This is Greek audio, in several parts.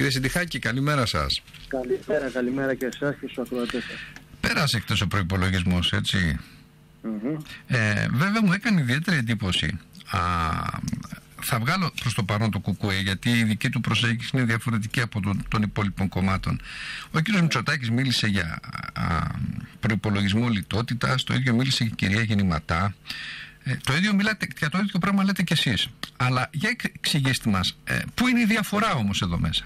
Κύριε Συντιχάκη, καλημέρα σας. Καλημέρα, καλημέρα και εσάς και στους ακροατές σας. Πέρασε εκτός ο προπολογισμό, Ε, βέβαια μου έκανε ιδιαίτερη εντύπωση. Α, θα βγάλω προς το παρόν το κουκουέ γιατί η δική του προσέγγιση είναι διαφορετική από τον, των υπόλοιπων κομμάτων. Ο κ. Μητσοτάκης μίλησε για α, προϋπολογισμό λιτότητας, το ίδιο μίλησε και η κυρία Γεννηματά. Ε, το ίδιο μιλάτε, για το ίδιο πράγμα λέτε κι εσείς. Αλλά για εξηγήστε μας, ε, πού είναι η διαφορά όμως εδώ μέσα;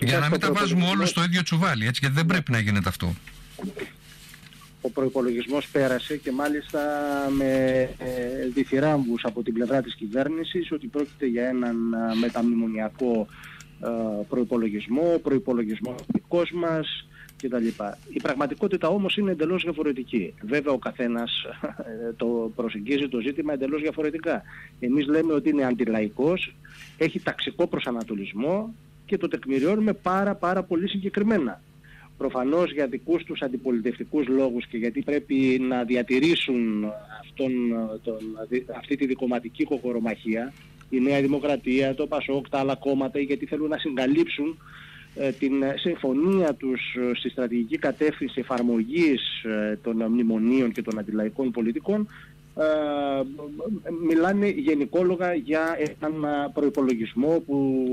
Για να μην τα βάζουμε όλους στο ίδιο τσουβάλι, έτσι, γιατί δεν πρέπει να γίνεται αυτό ο προϋπολογισμός πέρασε και μάλιστα με ε, διθυράμβους από την πλευρά της κυβέρνησης ότι πρόκειται για έναν μεταμνημονιακό ε, προϋπολογισμό, προϋπολογισμό δικός μας κτλ. Η πραγματικότητα όμως είναι εντελώς διαφορετική. Βέβαια ο καθένας ε, το προσεγγίζει το ζήτημα εντελώς διαφορετικά. Εμείς λέμε ότι είναι αντιλαϊκός, έχει ταξικό προσανατολισμό και το τεκμηριώνουμε πάρα πάρα πολύ συγκεκριμένα. Προφανώς για δικούς τους αντιπολιτευτικούς λόγους και γιατί πρέπει να διατηρήσουν αυτόν, τον, αυτή τη δικοματική κοκορομαχία, η Νέα Δημοκρατία, το ΠΑΣΟΚ, τα άλλα κόμματα, γιατί θέλουν να συγκαλύψουν ε, την συμφωνία τους στη στρατηγική κατεύθυνση εφαρμογής ε, των μνημονίων και των αντιλαϊκών πολιτικών, ε, μιλάνε γενικόλογα για έναν προϋπολογισμό που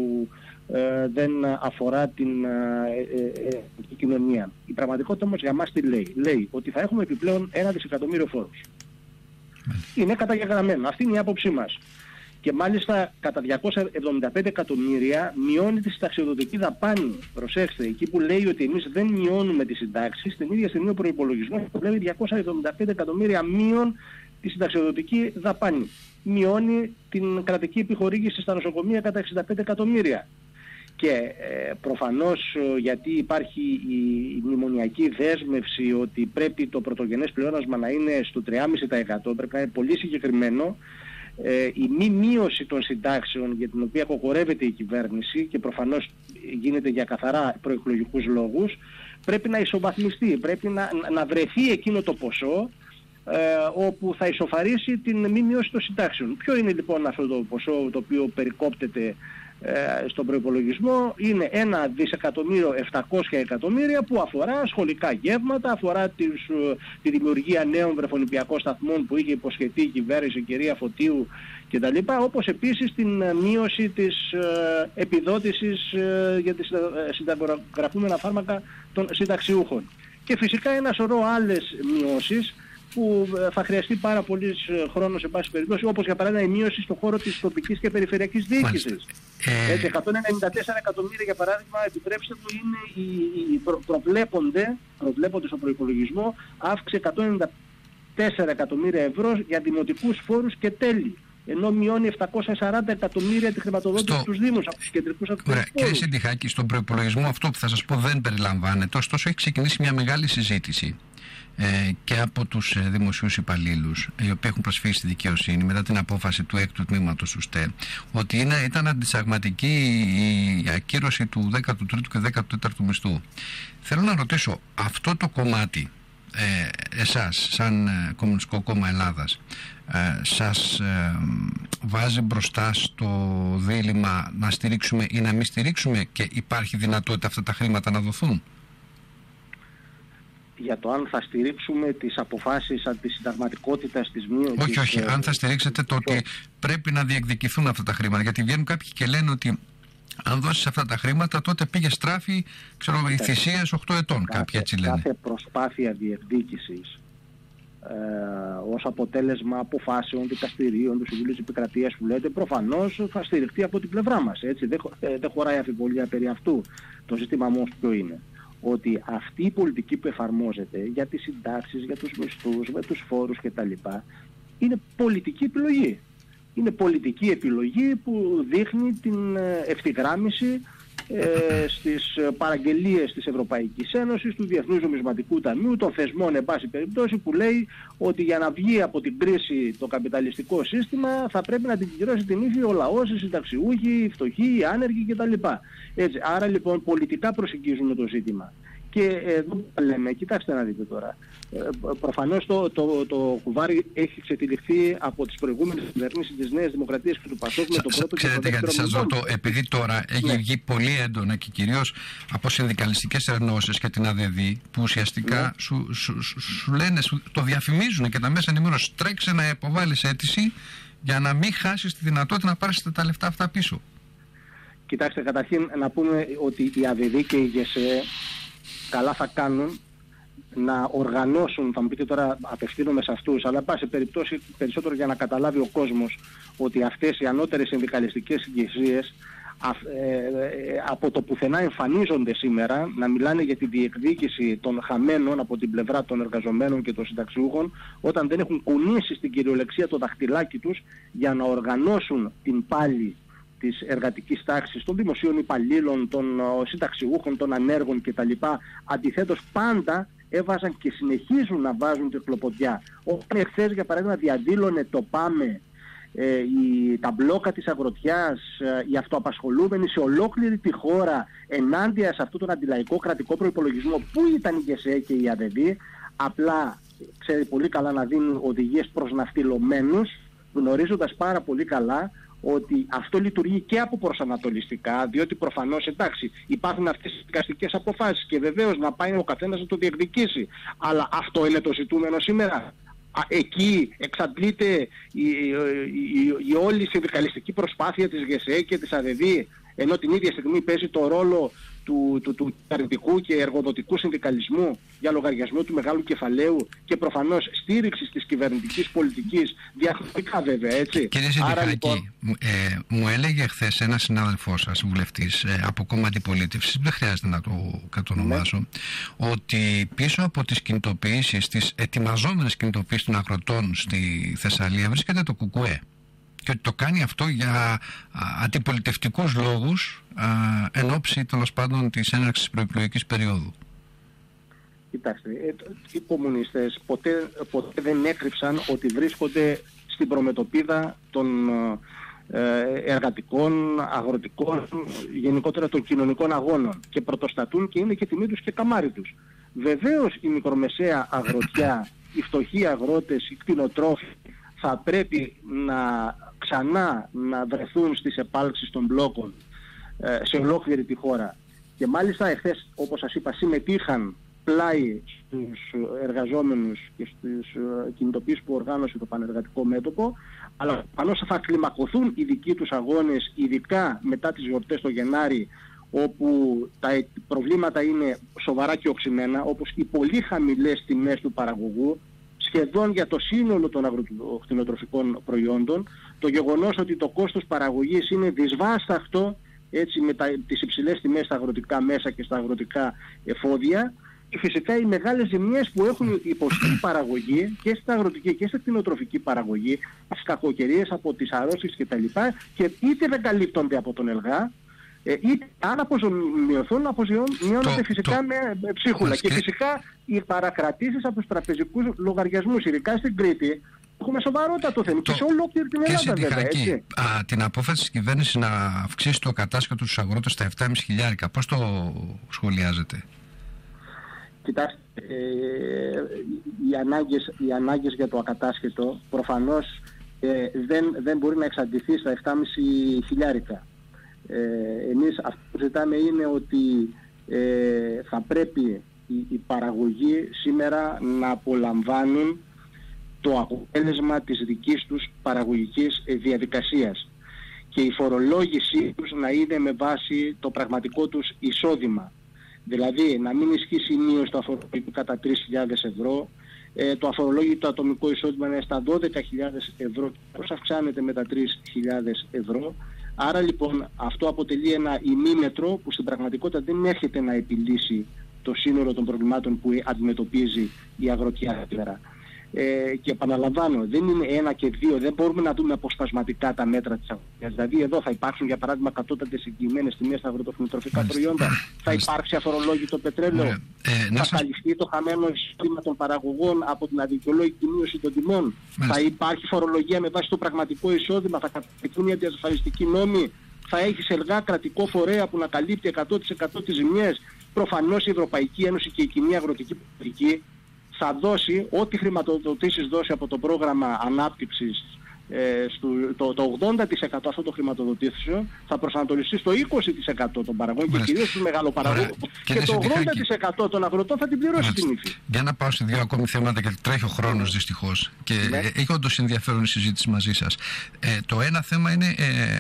ε, δεν αφορά την ε, ε, ε, κοινωνία. Η πραγματικότητα όμως για μας τι λέει. Λέει ότι θα έχουμε επιπλέον ένα δισεκατομμύριο φόρους. Είναι καταγεγραμμένο. Αυτή είναι η άποψή μας. Και μάλιστα κατά 275 εκατομμύρια μειώνει τη συνταξιοδοτική δαπάνη. Προσέξτε, εκεί που λέει ότι εμείς δεν μειώνουμε τις συντάξεις, την ίδια στιγμή ο προϋπολογισμός λέει 275 εκατομμύρια μείον τη συνταξιοδοτική δαπάνη. Μειώνει την κρατική επιχορήγηση στα νοσοκομεία κατά 65 εκατομμύρια. Και ε, προφανώς ε, γιατί υπάρχει η, η μνημονιακή δέσμευση ότι πρέπει το πρωτογενές πλεόνασμα να είναι στο 3,5% πρέπει να είναι πολύ συγκεκριμένο ε, η μη μείωση των συντάξεων για την οποία κοκορεύεται η κυβέρνηση και προφανώς γίνεται για καθαρά προεκλογικούς λόγους πρέπει να ισοβαθμιστεί, πρέπει να, να βρεθεί εκείνο το ποσό ε, όπου θα ισοφαρίσει την μη μείωση των συντάξεων. Ποιο είναι λοιπόν αυτό το ποσό το οποίο περικόπτεται ε, στον προϋπολογισμό; Είναι ένα δισεκατομμύριο 700 εκατομμύρια που αφορά σχολικά γεύματα, αφορά τις, ε, τη δημιουργία νέων βρεφονιπιακών σταθμών που είχε υποσχεθεί η κυβέρνηση, η κυρία Φωτίου κτλ. Όπως επίσης την ε, μείωση της ε, επιδότησης ε, για τις συνταγογραφούμενα φάρμακα των συνταξιούχων. Και φυσικά ένα σωρό άλλες μειώσεις που ε, θα χρειαστεί πάρα πολύς ε, χρόνος σε πάση περιπτώσει, όπως για παράδειγμα η μείωση στον χώρο της τοπικής και περιφερειακής διοίκησης. Ε... Έτσι, 194 εκατομμύρια για παράδειγμα, επιτρέψτε μου, είναι οι, οι προ, προβλέπονται, προβλέπονται στον προϋπολογισμό αύξηση 194 εκατομμύρια ευρώ για δημοτικούς φόρους και τέλη ενώ μειώνει 740 εκατομμύρια τη χρηματοδότηση στους Δήμους από τους κεντρικούς αυτούς Ωραία. Κύριε Συντιχάκη, στον προϋπολογισμό αυτό που θα σας πω δεν περιλαμβάνεται, ωστόσο έχει ξεκινήσει μια μεγάλη συζήτηση ε, και από τους ε, δημοσίους υπαλλήλους οι οποίοι έχουν προσφύγει στη δικαιοσύνη μετά την απόφαση του έκτου τμήματος του ΣΤΕ ότι είναι, ήταν αντισαγματική η ακύρωση του 13ου και 14ου μισθού. Θέλω να ρωτήσω αυτό το κομμάτι ε, εσάς σαν ε, Κομμουνιστικό Κόμμα Ελλάδας ε, σας ε, βάζει μπροστά στο δίλημα να στηρίξουμε ή να μην στηρίξουμε και υπάρχει δυνατότητα αυτά τα χρήματα να δοθούν; Για το αν θα στηρίξουμε τις αποφάσεις αντισυνταγματικότητας της μείωσης. Όχι, όχι. Ε, αν θα στηρίξετε το ότι πρέπει να διεκδικηθούν αυτά τα χρήματα. Γιατί βγαίνουν κάποιοι και λένε ότι αν δώσεις αυτά τα χρήματα τότε πήγε στράφη ξέρω, η ε, θυσία 8 ετών. Κάθε, κάποιοι έτσι λένε. Κάθε προσπάθεια διεκδίκησης ε, ως αποτέλεσμα αποφάσεων δικαστηρίων του Συμβουλίου της Επικρατείας που λέτε προφανώς θα στηριχτεί από την πλευρά μας. Έτσι. Δεν, ε, δεν χωράει αφιβολία περί αυτού. Το ζήτημα όμως ποιο είναι; Ότι αυτή η πολιτική που εφαρμόζεται για τις συντάξεις, για τους μισθούς, με τους φόρους κτλ. είναι πολιτική επιλογή. Είναι πολιτική επιλογή που δείχνει την ε, ευθυγράμμιση ε, στις ε, παραγγελίες της Ευρωπαϊκής Ένωσης, του Διεθνούς Νομισματικού Ταμείου, των θεσμών εν πάση περιπτώσει που λέει ότι για να βγει από την κρίση το καπιταλιστικό σύστημα θα πρέπει να την κυρώσει την ύφη ο λαός, οι συνταξιούχοι, οι φτωχοί, οι άνεργοι κτλ. Έτσι, άρα λοιπόν πολιτικά προσεγγίζουμε το ζήτημα. Και εδώ λέμε, κοιτάξτε να δείτε τώρα. Ε, προφανώς το, το, το κουβάρι έχει ξετυλιχθεί από τις προηγούμενες κυβερνήσεις της Νέας Δημοκρατίας και του Πασόκ με το πρώτο Ξέρετε και το γιατί σας ρωτώ, επειδή τώρα έχει ναι. βγει πολύ έντονα και κυρίως από συνδικαλιστικές ενώσεις και την ΑΔΔ που ουσιαστικά ναι. σου, σου, σου, σου, λένε, σου, το διαφημίζουν και τα μέσα ενημέρωσης τρέξε να υποβάλεις αίτηση για να μην χάσεις τη δυνατότητα να πάρεις τα λεφτά αυτά πίσω. Κοιτάξτε, καταρχήν να πούμε ότι η ΑΔΔ και η ΓΕΣΕ καλά θα κάνουν να οργανώσουν, θα μου πείτε τώρα απευθύνομαι σε αυτούς, αλλά πάση περιπτώσει περισσότερο για να καταλάβει ο κόσμος ότι αυτές οι ανώτερες συνδικαλιστικές ηγεσίες ε, ε, από το πουθενά εμφανίζονται σήμερα να μιλάνε για τη διεκδίκηση των χαμένων από την πλευρά των εργαζομένων και των συνταξιούχων όταν δεν έχουν κουνήσει στην κυριολεξία το δαχτυλάκι τους για να οργανώσουν την πάλη της εργατικής τάξης, των δημοσίων υπαλλήλων, των συνταξιούχων, των ανέργων κτλ. Αντιθέτως πάντα έβαζαν και συνεχίζουν να βάζουν τη χλοποδιά. Όταν εχθές για παράδειγμα διαδήλωνε το ΠΑΜΕ ε, η, τα μπλόκα της αγροτιάς, ε, οι αυτοαπασχολούμενοι σε ολόκληρη τη χώρα ενάντια σε αυτόν τον αντιλαϊκό κρατικό προϋπολογισμό που ήταν η ΓΕΣΕ και η ΑΔΕΔ, απλά ξέρει πολύ καλά να δίνουν οδηγίες προς ναυτιλωμένους, γνωρίζοντας πάρα πολύ καλά ότι αυτό λειτουργεί και από προσανατολιστικά, διότι προφανώς εντάξει υπάρχουν αυτές οι δικαστικές αποφάσεις και βεβαίως να πάει ο καθένας να το διεκδικήσει. Αλλά αυτό είναι το ζητούμενο σήμερα. Εκεί εξαντλείται η, η, η, όλη συνδικαλιστική προσπάθεια της ΓΕΣΕ και της ΑΔΕΔ ενώ την ίδια στιγμή παίζει το ρόλο του, του, του και εργοδοτικού συνδικαλισμού για λογαριασμό του μεγάλου κεφαλαίου και προφανώς στήριξης της κυβερνητικής πολιτικής διαχρονικά βέβαια έτσι. Κύριε Άρα, λοιπόν... ε, μου έλεγε χθες ένας συνάδελφός σας βουλευτής ε, από κόμμα αντιπολίτευσης, δεν χρειάζεται να το κατονομάσω, ναι. ότι πίσω από τις κινητοποιήσεις, τις ετοιμαζόμενες κινητοποιήσεις των αγροτών στη Θεσσαλία βρίσκεται το ΚΚΕ και ότι το κάνει αυτό για αντιπολιτευτικούς λόγους α, εν ώψη τέλος πάντων της έναρξης προεκλογικής περίοδου. Κοιτάξτε, ε, οι κομμουνιστές ποτέ, ποτέ δεν έκρυψαν ότι βρίσκονται στην προμετωπίδα των ε, εργατικών, αγροτικών, γενικότερα των κοινωνικών αγώνων και πρωτοστατούν και είναι και τιμή τους και καμάρι τους. Βεβαίως η μικρομεσαία αγροτιά, οι φτωχοί αγρότες, οι κτηνοτρόφοι θα πρέπει να ξανά να βρεθούν στις επάλξεις των μπλόκων ε, σε ολόκληρη τη χώρα. Και μάλιστα εχθές, όπως σας είπα, συμμετείχαν πλάι στους εργαζόμενους και στις ε, κινητοποιήσεις που οργάνωσε το πανεργατικό μέτωπο, αλλά πάνω θα κλιμακωθούν οι δικοί τους αγώνες, ειδικά μετά τις γιορτές το Γενάρη, όπου τα προβλήματα είναι σοβαρά και οξυμένα, όπως οι πολύ χαμηλές τιμές του παραγωγού, σχεδόν για το σύνολο των αγροκτηνοτροφικών προϊόντων, το γεγονός ότι το κόστος παραγωγής είναι δυσβάσταχτο έτσι, με τα, τις υψηλές τιμές στα αγροτικά μέσα και στα αγροτικά εφόδια και φυσικά οι μεγάλες ζημιές που έχουν υποστεί η παραγωγή και στην αγροτική και στην κτηνοτροφική παραγωγή, τις κακοκαιρίες από τις αρρώστιες κτλ. Και είτε δεν καλύπτονται από τον ΕΛΓΑ, ε, είτε αν αποζημιωθούν, αποζημιώνονται φυσικά το, με ψίχουλα. Και φυσικά οι παρακρατήσεις από τους τραπεζικούς λογαριασμούς, ειδικά στην Κρήτη, έχουμε σοβαρότατο θέμα. Το... Και σε ολόκληρη την Ελλάδα βέβαια. Έτσι. Α, την απόφαση της κυβέρνησης να αυξήσει το κατάσκετο στους αγρότες στα 7,5 χιλιάρικα. Πώς το σχολιάζετε; Κοιτάξτε, ε, οι, ανάγκες, οι ανάγκες για το ακατάσχετο προφανώς ε, δεν, δεν μπορεί να εξαντληθεί στα 7,5 χιλιάρικα. Ε, εμείς αυτό που ζητάμε είναι ότι ε, θα πρέπει οι, οι παραγωγοί σήμερα να απολαμβάνουν το αποτέλεσμα της δικής τους παραγωγικής διαδικασίας και η φορολόγησή τους να είναι με βάση το πραγματικό τους εισόδημα. Δηλαδή να μην ισχύσει η μείωση του αφορολόγητου κατά 3.000 ευρώ, ε, το αφορολόγητο ατομικό εισόδημα είναι στα 12.000 ευρώ και πώς αυξάνεται με τα 3.000 ευρώ. Άρα λοιπόν αυτό αποτελεί ένα ημίμετρο που στην πραγματικότητα δεν έρχεται να επιλύσει το σύνολο των προβλημάτων που αντιμετωπίζει η αγροτιά ε, και επαναλαμβάνω, δεν είναι ένα και δύο, δεν μπορούμε να δούμε αποσπασματικά τα μέτρα της αγροτικής. Δηλαδή εδώ θα υπάρξουν για παράδειγμα κατώτατες εγγυημένες τιμές στα αγροτοφυνοτροφικά προϊόντα, θα υπάρξει αφορολόγητο πετρέλαιο, ε, θα σας... καλυφθεί το χαμένο εισόδημα των παραγωγών από την αδικαιολόγητη μείωση των τιμών, θα υπάρχει φορολογία με βάση το πραγματικό εισόδημα, θα καταπληκτούν οι αντιασφαλιστικοί νόμοι, θα έχει σελγά κρατικό φορέα που να καλύπτει 100% τις ζημιές. Προφανώς η Ευρωπαϊκή Ένωση και η κοινή αγροτική πολιτική θα δώσει ό,τι χρηματοδοτήσεις δώσει από το πρόγραμμα ανάπτυξης ε, το, το 80% αυτό το χρηματοδοτήσεων θα προσανατολιστεί στο 20% των παραγωγών και κυρίως στους μεγαλοπαραγωγούς και, και το 80% των αγροτών θα την πληρώσει την ύφη. Για να πάω σε δύο ακόμη θέματα γιατί τρέχει ο χρόνος δυστυχώς και ναι. έχει όντως ενδιαφέρον η συζήτηση μαζί σας. Ε, το ένα θέμα είναι ε,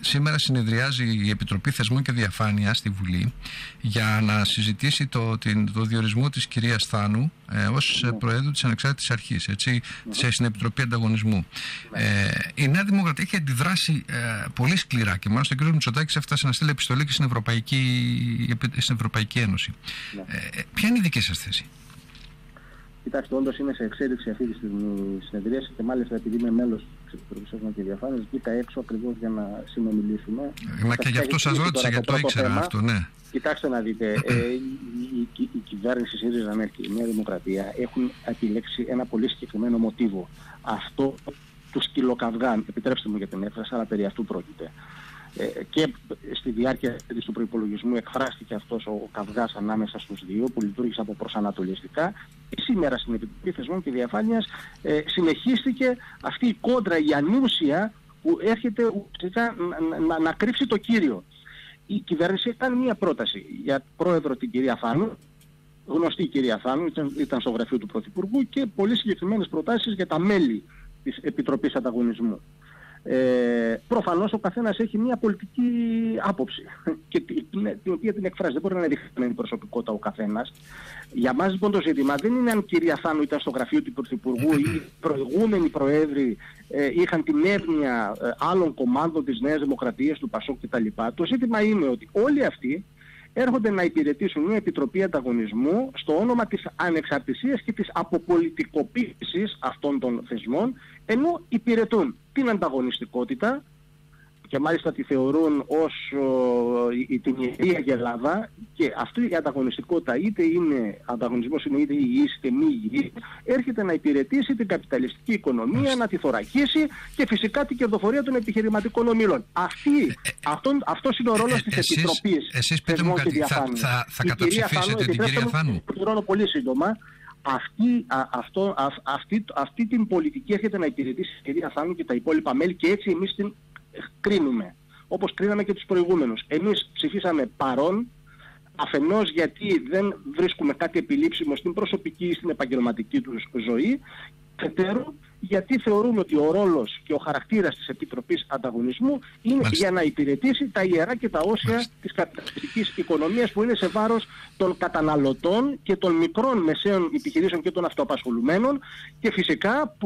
σήμερα συνεδριάζει η Επιτροπή Θεσμών και Διαφάνεια στη Βουλή για να συζητήσει το, την, το διορισμό της κυρίας Θάνου ε, ως ναι. Προέδρου της Ανεξάρτητης Αρχής, έτσι, ναι. στην Επιτροπή Ανταγωνισμού. Ναι. Ε, η Νέα Δημοκρατία έχει αντιδράσει ε, πολύ σκληρά και μάλιστα ο κ. Μητσοτάκης έφτασε να στείλει επιστολή και στην Ευρωπαϊκή, στην Ευρωπαϊκή Ένωση. Ναι. Ε, ποια είναι η δική σας θέση; Κοιτάξτε, όντως είναι σε εξέλιξη αυτή τη στιγμή η συνεδρίαση και μάλιστα επειδή είμαι μέλος της Επιτροπής Εύμα και Διαφάνειας, βγήκα έξω ακριβώς για να συνομιλήσουμε. Ε, μα και γι' αυτό σας ρώτησα, γιατί το ήξερα θέμα. αυτό, ναι. Κοιτάξτε να δείτε, ε, η, η, η, κυβέρνηση ΣΥΡΙΖΑ και η Νέα Δημοκρατία έχουν επιλέξει ένα πολύ συγκεκριμένο μοτίβο. Αυτό του σκυλοκαυγάν, επιτρέψτε μου για την έφραση, αλλά περί αυτού πρόκειται. Ε, και στη διάρκεια του προϋπολογισμού εκφράστηκε αυτός ο καυγάς ανάμεσα στους δύο που λειτουργήσε από προσανατολιστικά και σήμερα στην Επιτροπή Θεσμών και Διαφάνειας ε, συνεχίστηκε αυτή η κόντρα, η ανούσια που έρχεται ουσιαστικά να, να, να, κρύψει το κύριο. Η κυβέρνηση κάνει μία πρόταση για πρόεδρο την κυρία Φάνου, γνωστή η κυρία Φάνου, ήταν, ήταν στο γραφείο του Πρωθυπουργού και πολύ συγκεκριμένες προτάσεις για τα μέλη της Επιτροπής Ανταγωνισμού. Ε, προφανώς ο καθένας έχει μια πολιτική άποψη και την, την οποία την εκφράζει. Δεν μπορεί να είναι διχασμένη προσωπικότητα ο καθένας. Για μας λοιπόν το ζήτημα δεν είναι αν η κυρία Θάνου ήταν στο γραφείο του Πρωθυπουργού ή οι προηγούμενοι προέδροι ε, είχαν την έρνοια ε, άλλων κομμάτων της Νέας Δημοκρατίας, του Πασόκ κτλ. Το ζήτημα είναι ότι όλοι αυτοί έρχονται να υπηρετήσουν μια επιτροπή ανταγωνισμού στο όνομα της ανεξαρτησίας και της αποπολιτικοποίησης αυτών των θεσμών, ενώ υπηρετούν την ανταγωνιστικότητα, και μάλιστα τη θεωρούν ως η, την ιερή αγελάδα και αυτή η ανταγωνιστικότητα είτε είναι ανταγωνισμός είναι είτε υγιής είτε μη υγιής έρχεται να υπηρετήσει την καπιταλιστική οικονομία, να τη θωρακίσει και φυσικά την κερδοφορία των επιχειρηματικών ομίλων. Αυτή, ε, ε, αυτόν, αυτός είναι ο ρόλος της εσείς, Επιτροπής εσείς πείτε μου κάτι, θα, θα, θα καταψηφίσετε την κυρία Φάνου. Πληρώνω πολύ σύντομα. Αυτή, α, αυτό, α, αυτή, αυτή την πολιτική έρχεται να υπηρετήσει η κυρία Θάνου και τα υπόλοιπα μέλη και έτσι εμείς την κρίνουμε. Όπως κρίναμε και τους προηγούμενους. Εμείς ψηφίσαμε παρόν, αφενός γιατί δεν βρίσκουμε κάτι επιλήψιμο στην προσωπική ή στην επαγγελματική τους ζωή, Φετέρου, γιατί θεωρούμε ότι ο ρόλος και ο χαρακτήρας της Επιτροπής Ανταγωνισμού είναι για να υπηρετήσει τα ιερά και τα όσια της καπιταλιστικής οικονομίας που είναι σε βάρος των καταναλωτών και των μικρών μεσαίων επιχειρήσεων και των αυτοαπασχολουμένων. Και φυσικά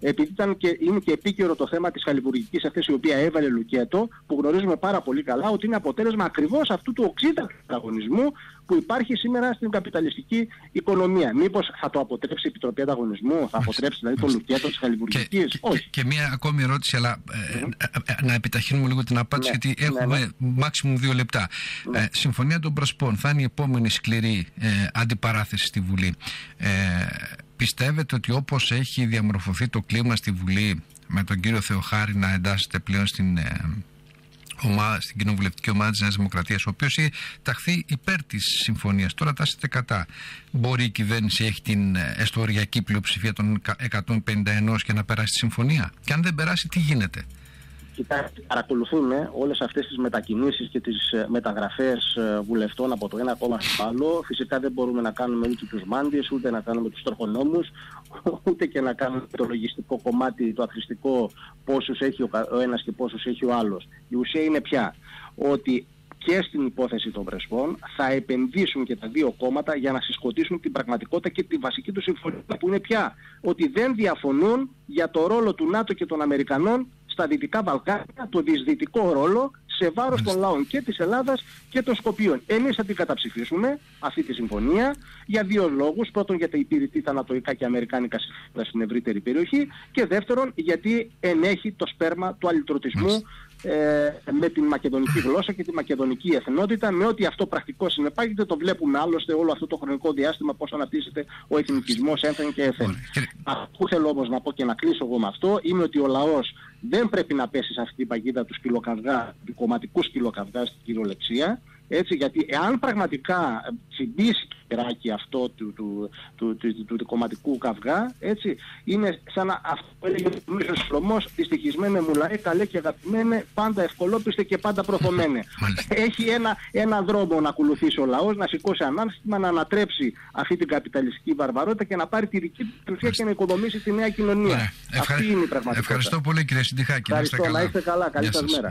επειδή ήταν και, είναι και επίκαιρο το θέμα της χαλιβουργικής αυτής η οποία έβαλε Λουκέτο που γνωρίζουμε πάρα πολύ καλά ότι είναι αποτέλεσμα ακριβώς αυτού του οξύτατου ανταγωνισμού που υπάρχει σήμερα στην καπιταλιστική οικονομία. Μήπως θα το αποτρέψει η Επιτροπή Ανταγωνισμού, θα αποτρέψει δηλαδή το Λουκέτο της Χαλιβουργικής; Όχι. Και, μια ακόμη ερώτηση, αλλά ε, ε, ε, να επιταχύνουμε λίγο την απάντηση, ναι. γιατί ναι, έχουμε ναι. μάξιμου δύο λεπτά. Ε, Συμφωνία των Προσπών θα είναι η επόμενη σκληρή αντιπαράθεση στη Βουλή. Ε, πιστεύετε ότι όπως έχει διαμορφωθεί το κλίμα στη Βουλή με τον κύριο Θεοχάρη να εντάσσεται πλέον στην ομάδα, στην κοινοβουλευτική ομάδα της Νέας Δημοκρατίας, ο οποίος είχε ταχθεί υπέρ της συμφωνίας. Τώρα τάσσεται κατά. Μπορεί η κυβέρνηση έχει την εστοριακή πλειοψηφία των 151 και να περάσει τη συμφωνία; Και αν δεν περάσει, τι γίνεται; Κοιτάξτε, παρακολουθούμε όλες αυτές τις μετακινήσεις και τις ε, μεταγραφές ε, βουλευτών από το ένα κόμμα στο άλλο. Φυσικά δεν μπορούμε να κάνουμε ούτε τους μάντιες, ούτε να κάνουμε τους τροχονόμους, ούτε και να κάνουμε το λογιστικό κομμάτι, το αθρηστικό, πόσους έχει ο ένας και πόσους έχει ο άλλος. Η ουσία είναι πια ότι και στην υπόθεση των Πρεσπών θα επενδύσουν και τα δύο κόμματα για να συσκοτήσουν την πραγματικότητα και τη βασική του συμφωνία που είναι πια ότι δεν διαφωνούν για το ρόλο του ΝΑΤΟ και των Αμερικανών στα Δυτικά Βαλκάνια το δυσδυτικό ρόλο σε βάρος των λαών και της Ελλάδας και των Σκοπίων. Εμείς θα την καταψηφίσουμε αυτή τη συμφωνία για δύο λόγους. Πρώτον γιατί υπηρετεί τα ανατολικά και αμερικάνικα συμφωνία στην ευρύτερη περιοχή και δεύτερον γιατί ενέχει το σπέρμα του αλυτρωτισμού ε, με την μακεδονική γλώσσα και τη μακεδονική εθνότητα. Με ό,τι αυτό πρακτικός συνεπάγεται το βλέπουμε άλλωστε όλο αυτό το χρονικό διάστημα πώς αναπτύσσεται ο εθνικισμός ένθεν και έθεν. Αυτό θέλω όμως να πω και να κλείσω εγώ με αυτό είναι ότι ο λαός δεν πρέπει να πέσει σε αυτή την παγίδα του σκυλοκαυγά, του κομματικού σκυλοκαυγά στην κυριολεξία Έτσι, γιατί εάν πραγματικά τσιμπήσει το κεράκι αυτό του, του, του, του, του, του κομματικού καυγά, έτσι, είναι σαν να, αυτό που έλεγε ο Μίσος Σλωμός, δυστυχισμένε μου λαέ, καλέ και αγαπημένε, πάντα ευκολόπιστε και πάντα προθωμένε. Έχει ένα, ένα δρόμο να ακολουθήσει ο λαός, να σηκώσει ανάστημα, να ανατρέψει αυτή την καπιταλιστική βαρβαρότητα και να πάρει τη δική του εξουσία και να οικοδομήσει τη νέα κοινωνία. Αυτή είναι η πραγματικότητα. Ευχαριστώ πολύ κύριε Συντιχάκη. Ευχαριστώ, να είστε καλά. Καλή σας μέρα.